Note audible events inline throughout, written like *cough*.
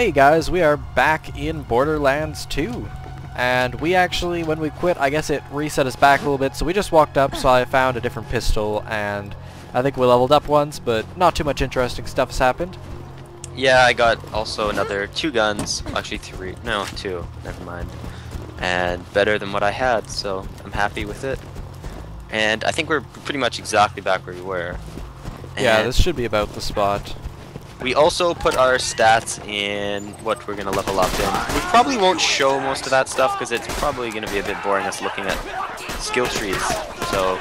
Hey guys, we are back in Borderlands 2. And we actually, when we quit, I guess it reset us back a little bit, so we just walked up, so I found a different pistol, and I think we leveled up once, but not too much interesting stuff has happened. Yeah, I got also another two guns, actually three, no, two, never mind. And better than what I had, so I'm happy with it. And I think we're pretty much exactly back where we were. yeah, this should be about the spot. We also put our stats in what we're gonna level up in. We probably won't show most of that stuff because it's probably gonna be a bit boring us looking at skill trees. So,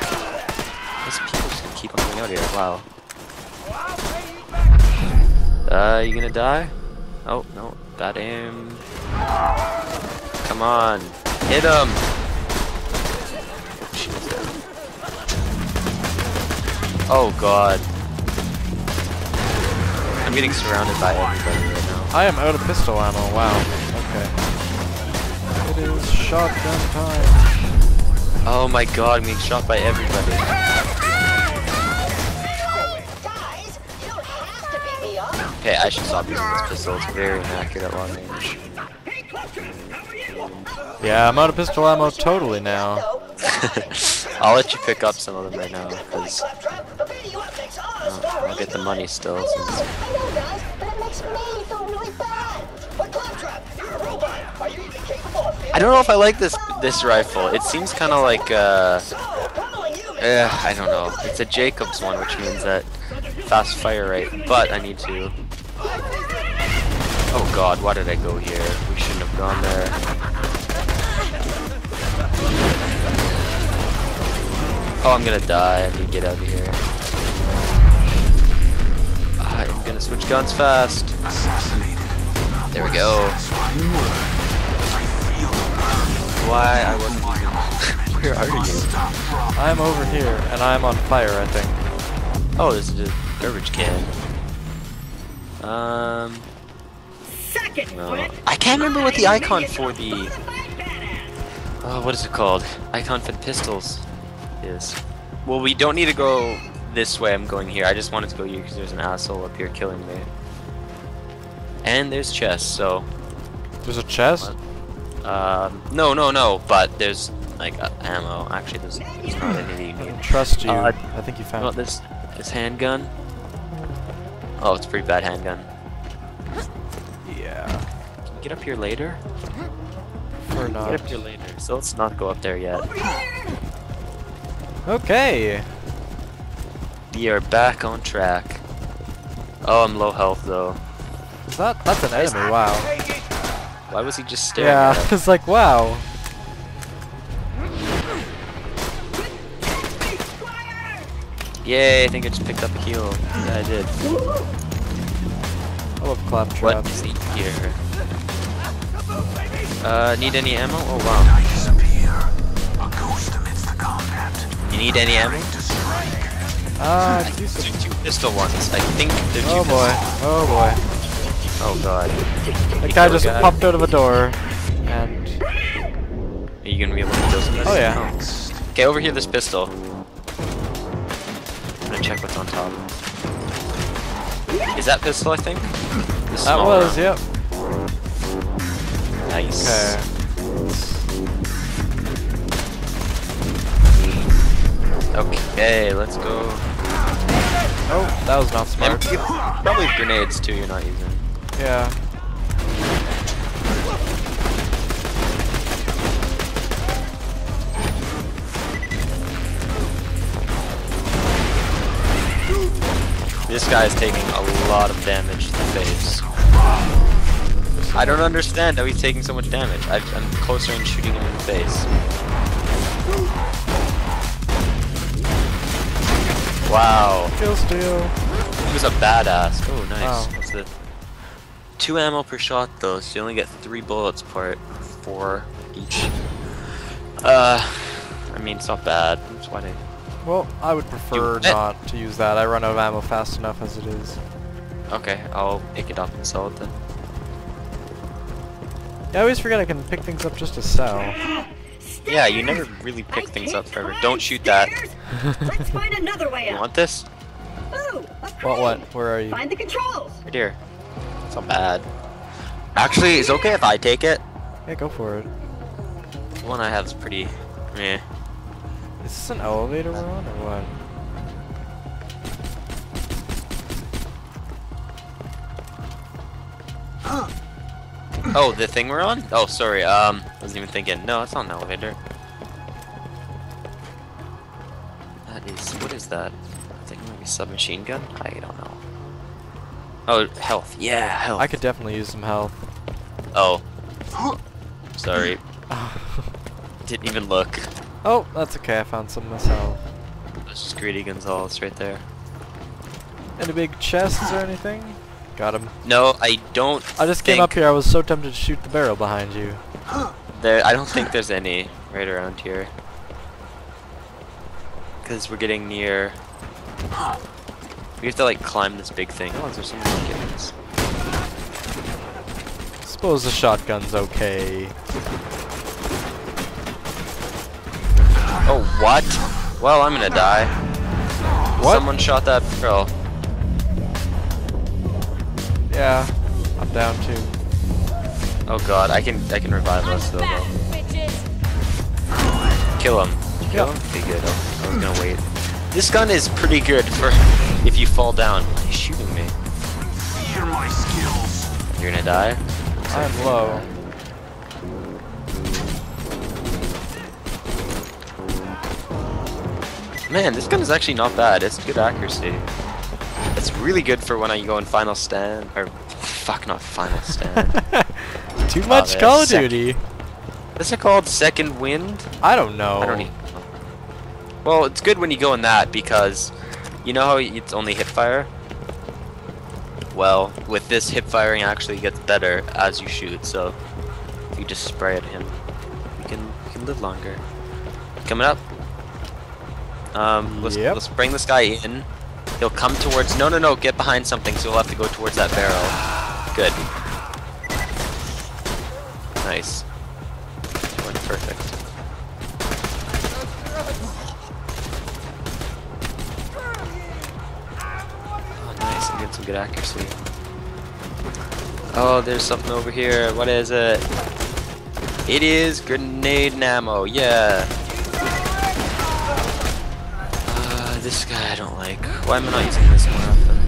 this people just keep on coming out here. Wow. Uh, you gonna die? Oh no, got him. Come on, hit him. Oh god. I'm getting surrounded by everybody right now. I am out of pistol ammo, wow. Okay. It is shotgun time. Oh my god, I'm getting shot by everybody. Guys, you don't have to beat me up. Okay, I should stop using this pistol. It's very inaccurate at long range. Yeah, I'm out of pistol ammo totally now. *laughs* I'll let you pick up some of them right now, because get the money still. I know, I know, guys, but it makes me feel really bad. But Claptrap, you're a robot. Are you even capable of I don't know if I like this this rifle. It seems kind of like uh, eh, I don't know. It's a Jacobs one, which means that fast fire rate. But I need to. Oh god, why did I go here? We shouldn't have gone there. Oh, I'm gonna die. I need to get out of here. I'm gonna switch guns fast. There we go. Why I wasn't *laughs* Where are you? I'm over here, and I'm on fire, I think. Oh, this is a garbage can. Um. No. I can't remember what the icon for the. Oh, what is it called? Icon for the pistols is. Well, we don't need to go this way. I'm going here. I just wanted to go here because there's an asshole up here killing me. And there's chests, so. There's a chest? Um, no, no, no, but there's like uh, ammo. Actually, there's, there's not any. I don't trust you. Uh, I think you Oh, found this this handgun. Oh, it's a pretty bad handgun. Yeah. Can you get up here later? Or Get not. up here later. So let's not go up there yet. Okay. We are back on track. Oh, I'm low health though. That that's an enemy, wow. Why was he just staring Yeah, at *laughs* us? it's like wow. Yay, I think I just picked up a heal. Yeah, I did. I love What claptrap. is he here? Uh, need any ammo? Oh wow. You need any ammo? Ah, I two pistol ones. I think they're two Oh boy. pistols. Oh boy. Oh god. The You guy just guy. popped out of a door. And Are you gonna be able to kill somebody? Oh, yeah. Okay, over here, this pistol. I'm gonna check what's on top. Is that pistol, I think? The that was, round. yep. Nice. Okay. Okay, let's go. Oh, that was not smart. you- probably grenades too. You're not using. Yeah. This guy is taking a lot of damage to the face. I don't understand how he's taking so much damage. I've, I'm closer and shooting him in the face. Wow. Kill steal. He was a badass. Oh, nice. Wow. What's the two ammo per shot though? So you only get three bullets per four each. Uh, I mean it's not bad. That's why they. Well, I would prefer not to use that. I run out of ammo fast enough as it is. Okay, I'll pick it up and sell it then. Yeah, I always forget I can pick things up just to sell. Yeah, you never really pick things up forever. Don't shoot that. Let's find another way You out. want this? Ooh, What, what? Where are you? Find the controls. Right here. It's not bad. Actually, it's okay if I take it. Yeah, go for it. The one I have is pretty meh. Is this an elevator we're on or what? Oh, the thing we're on? Oh, sorry. Um, I wasn't even thinking. No, it's not an elevator. That is. What is that? I think maybe a submachine gun. I don't know. Oh, health. Yeah, health. I could definitely use some health. Oh. *gasps* Sorry. *sighs* Didn't even look. oh, that's okay. I found some myself. That's just greedy Gonzalez right there. Any big chests or anything? Got him. No, I don't. I just came up here. I was so tempted to shoot the barrel behind you. *gasps* There, I don't think there's any right around here. Because we're getting near. We have to like climb this big thing. Oh, is there some rockets? Suppose the shotgun's okay. Oh, what? Well, I'm gonna die. What? Someone shot that girl. Yeah, I'm down too. Oh god, I can I can revive us though. though. Kill him. Kill Yeah. him? Okay, good. I was gonna wait. This gun is pretty good for *laughs* if you fall down. He's shooting me. You're gonna die? I'm low. Man, this gun is actually not bad. It's good accuracy. It's really good for when I go in Final Stand, or fuck, not Final Stand. *laughs* Too Oh, much Call of Duty. What's it called? Second Wind? I don't know. I don't even know. Well, it's good when you go in that because you know how it's only hip fire? Well, with this hip firing actually gets better as you shoot, so if you just spray at him, you can you can live longer. Coming up. Um, let's Yep. let's bring this guy in. He'll come towards. No, no, no. Get behind something, so he'll have to go towards that barrel. Good. Nice. Went perfect. Oh, nice. I get some good accuracy. Oh, there's something over here. What is it? It is grenade ammo. Yeah. Uh, this guy I don't like. Why am I not using this more often?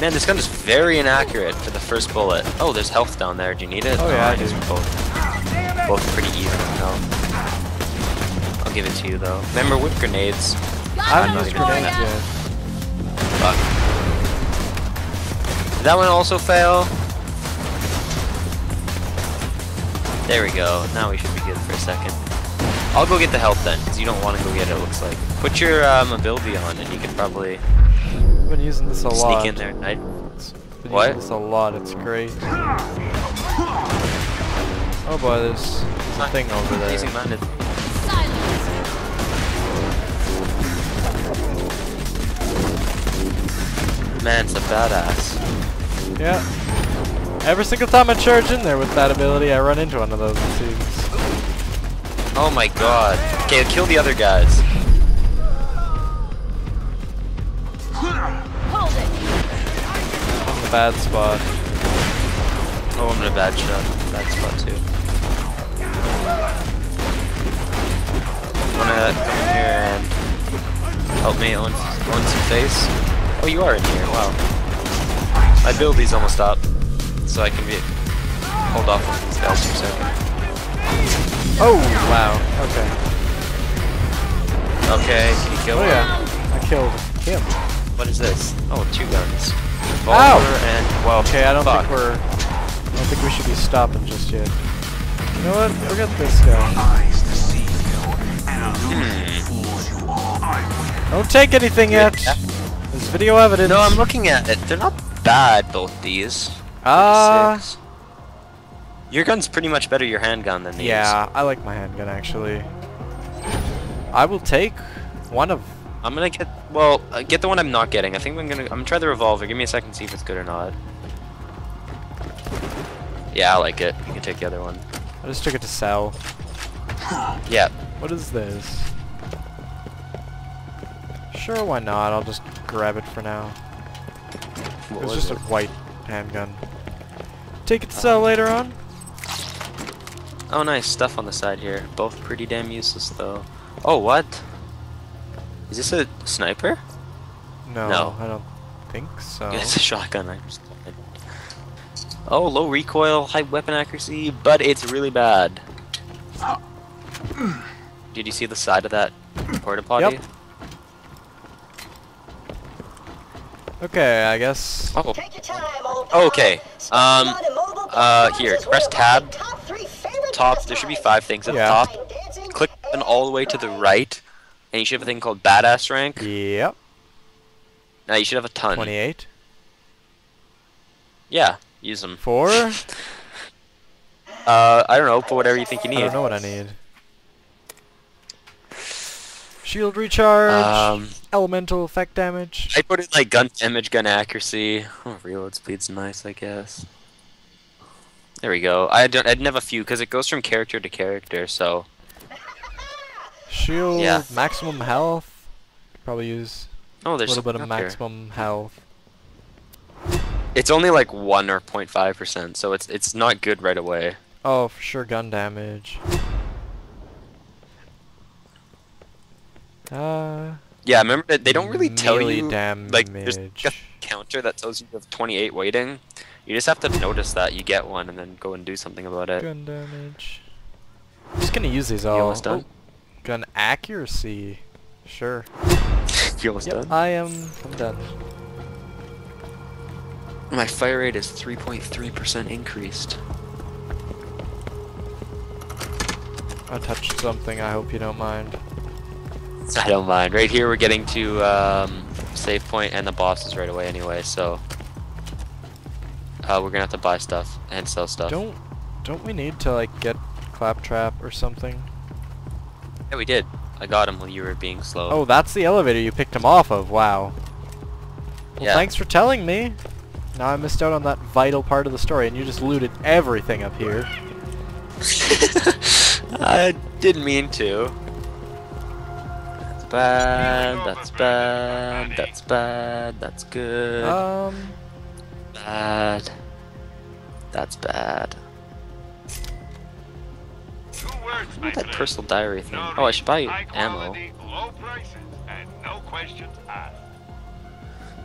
Man, this gun is very inaccurate for the first bullet. Oh, there's health down there. Do you need it? Oh, yeah, I guess do. both, both pretty even in health. I'll give it to you though. Remember with grenades. I I'm haven't not even doing grenades that. yet. Fuck. Did that one also fail? There we go. Now we should be good for a second. I'll go get the health then, because you don't want to go get it, it looks like. Put your um, ability on and you can probably I've been using this a sneak lot. in there at night. Been What? using this a lot. It's great. Oh boy, there's a thing over there. Using mine Man, it's a badass. Yeah. Every single time I charge in there with that ability, I run into one of those, it. Oh my god. Okay, kill the other guys. I'm in the bad spot. Oh, I'm in a bad shot. Bad spot too. Wanna come in here and help me on on some face? Oh, you are in here. Wow. My ability's almost up, so I can be hold off on these guys for a second. Oh, wow. Okay. Okay, can you kill Oh him? yeah. I killed him. What is this? Oh, two guns. Ow! And well. Okay, I don't fuck. think we're... I don't think we should be stopping just yet. You know what? Forget this guy. Hmm. Don't take anything yet. There's video evidence. No, I'm looking at it. They're not bad, both these. Ah. 36. Your gun's pretty much better your handgun than these. yeah, I like my handgun actually. I will take one of... I'm gonna get well, uh, get the one I'm not getting. I think I'm gonna I'm gonna try the revolver. Give me a second to see if it's good or not. Yeah, I like it. You can take the other one. I just took it to sell. Yeah. What is this? Sure, why not? I'll just grab it for now. What it was was just it? a white handgun. Take it to sell um, later on? Oh, nice stuff on the side here. Both pretty damn useless, though. Oh, what? Is this a sniper? No, No. I don't think so. *laughs* It's a shotgun. I'm just. Oh, low recoil, high weapon accuracy, but it's really bad. Ah. Did you see the side of that porta potty? Yep. Okay, I guess. Oh, Take your time, old okay. pal. Um, Spot and mobile uh, platforms here, is press tab. top three favorite top. There should be five things at Yeah. the top. Click them and all the way to the right, and you should have a thing called badass rank. Yep. Now you should have a ton. 28. Yeah, use them. Four? I *laughs* Uh, I don't know. Put whatever you think you need. I don't know what I need. Shield recharge. Um, elemental effect damage. I put it like gun damage, gun accuracy. Oh, reload speed's nice, I guess. There we go. I don't. I didn't have a few because it goes from character to character. So Shield Yeah. maximum health. Probably use oh, there's a little bit of up here. maximum health. It's only like one or 0.5 percent, so it's it's not good right away. Oh, for sure gun damage. Uh, Yeah, remember that they don't really tell you like there's damage. a counter that tells you you have 28 waiting. You just have to notice that you get one and then go and do something about it. gun damage. I'm just gonna use these You all. almost done? Oh, gun accuracy. Sure. *laughs* you almost Yep, done? I am. I'm done. My fire rate is 3.3% increased. I touched something. I hope you don't mind. I don't mind. Right here we're getting to um, save point and the boss is right away anyway, so uh, we're gonna have to buy stuff and sell stuff. Don't don't we need to like get claptrap or something? Yeah, we did. I got him while you were being slow. Oh, that's the elevator you picked him off of. Wow. Well, Yeah. thanks for telling me. Now I missed out on that vital part of the story, and you just looted everything up here. *laughs* I didn't mean to. That's bad. That's bad. That's bad. That's good. Um, bad. That's bad. Two words, What that personal diary thing? No Oh, I should buy you ammo. quality, low prices, and no.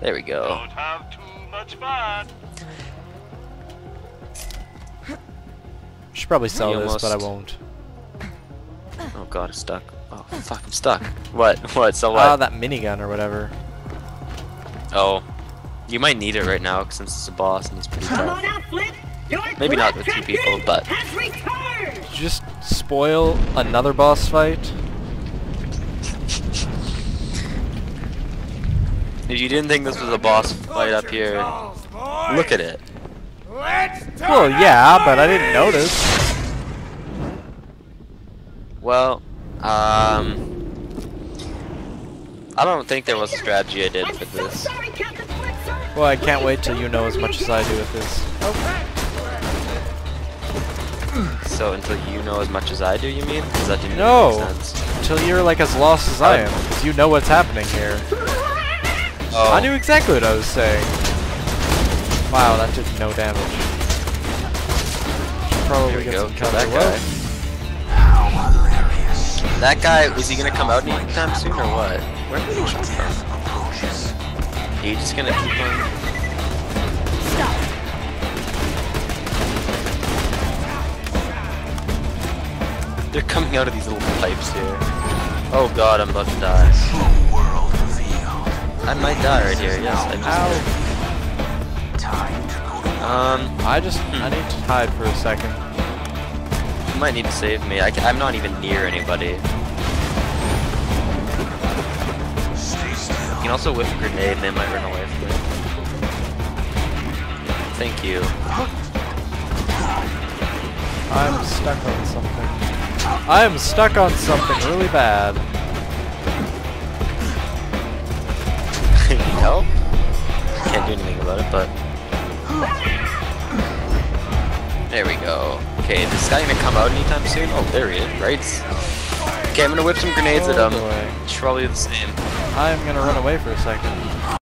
There we go. Don't have too much fun. should probably sell You this, but I won't. Oh god, it's stuck. Oh fuck, I'm stuck. What? *laughs* What? So what? Ah, that minigun or whatever. Oh, you might need it right now since it's a boss and it's pretty Come tough. on out, Flint. Maybe not with two people, but- Did you just spoil another boss fight? If you didn't think this was a boss fight up here, look at it. Well, yeah, but I didn't notice. Well, um, I don't think there was a strategy I did for this. sorry, Captain Flint, sir. Well, I can't wait till you know as much as I do with this. So until you know as much as I do, you mean? 'Cause that didn't No. make sense. Until you're like as lost as I am, because you know what's happening here. Oh, I knew exactly what I was saying. Wow, that did no damage. Should probably get go. some Kill cover. that Well, guy. That guy, is he gonna come out anytime soon or what? Where did he come from? Are you just gonna keep on? They're coming out of these little pipes here. Oh god, I'm about to die. I might die right here, yes, I just did. Um, I just, I need to hide for a second. You might need to save me. I am not even near anybody. You can also whip a grenade and they might run away from it. Thank you. I'm stuck on something. I am stuck on something really bad. Need *laughs* help? Can't do anything about it, but... There we go. Okay, is this guy gonna come out anytime soon? Oh, there he is, right? Okay, I'm gonna whip some grenades at um, Oh, him. boy. It's probably the same. I'm gonna run away for a second.